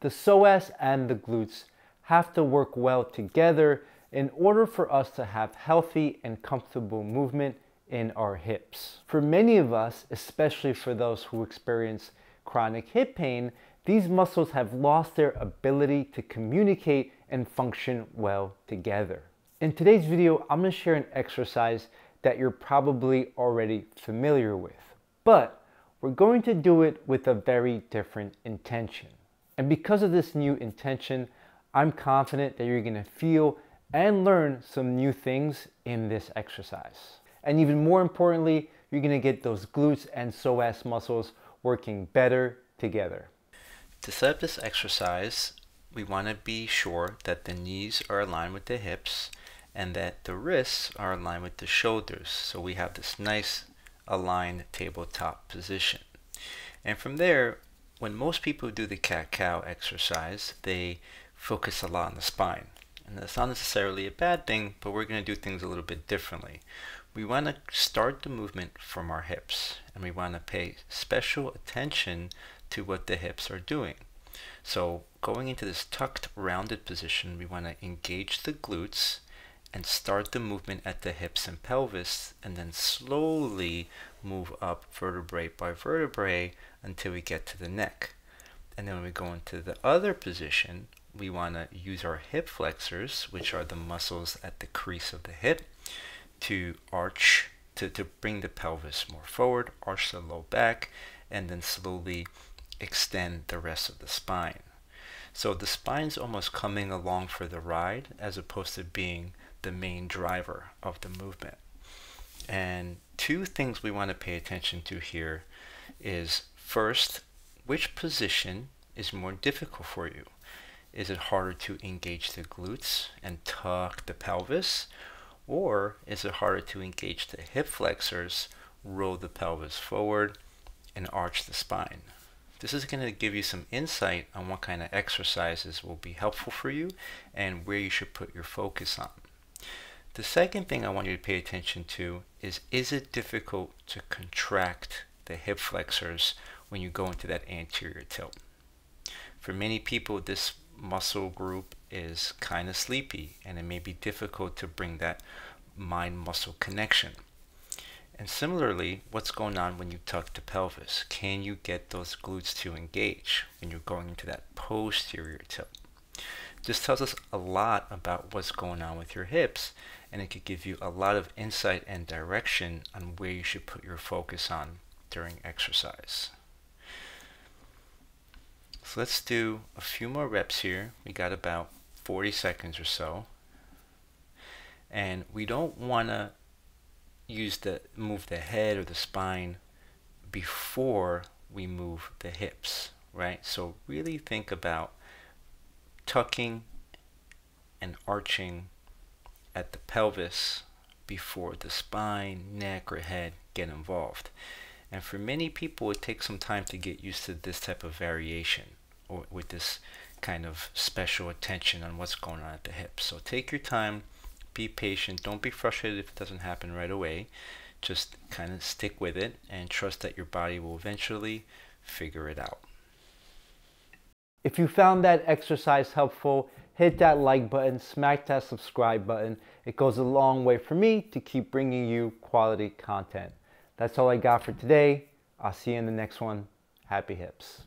the psoas and the glutes have to work well together in order for us to have healthy and comfortable movement in our hips. For many of us, especially for those who experience chronic hip pain, these muscles have lost their ability to communicate and function well together. In today's video, I'm going to share an exercise that you're probably already familiar with, but we're going to do it with a very different intention. And because of this new intention, I'm confident that you're going to feel and learn some new things in this exercise. And even more importantly, you're gonna get those glutes and psoas muscles working better together. To set up this exercise, we wanna be sure that the knees are aligned with the hips and that the wrists are aligned with the shoulders. So we have this nice aligned tabletop position. And from there, when most people do the cat-cow exercise, they focus a lot on the spine. And that's not necessarily a bad thing, but we're going to do things a little bit differently. We want to start the movement from our hips, and we want to pay special attention to what the hips are doing. So going into this tucked rounded position, we want to engage the glutes and start the movement at the hips and pelvis, and then slowly move up vertebrae by vertebrae until we get to the neck. And then when we go into the other position, we want to use our hip flexors, which are the muscles at the crease of the hip, to arch, to, to bring the pelvis more forward, arch the low back, and then slowly extend the rest of the spine. So the spine's almost coming along for the ride as opposed to being the main driver of the movement. And two things we want to pay attention to here is first, which position is more difficult for you? Is it harder to engage the glutes and tuck the pelvis? Or is it harder to engage the hip flexors, roll the pelvis forward, and arch the spine? This is going to give you some insight on what kind of exercises will be helpful for you and where you should put your focus on. The second thing I want you to pay attention to is is it difficult to contract the hip flexors when you go into that anterior tilt? For many people, this muscle group is kind of sleepy and it may be difficult to bring that mind muscle connection. And similarly, what's going on when you tuck the pelvis? Can you get those glutes to engage when you're going into that posterior tilt? This tells us a lot about what's going on with your hips and it could give you a lot of insight and direction on where you should put your focus on during exercise. So let's do a few more reps here. We got about 40 seconds or so. And we don't want to use the move the head or the spine before we move the hips, right? So really think about tucking and arching at the pelvis before the spine, neck, or head get involved. And for many people, it takes some time to get used to this type of variation or with this kind of special attention on what's going on at the hips. So take your time, be patient, don't be frustrated if it doesn't happen right away. Just kind of stick with it and trust that your body will eventually figure it out. If you found that exercise helpful, hit that like button, smack that subscribe button. It goes a long way for me to keep bringing you quality content. That's all I got for today. I'll see you in the next one. Happy hips.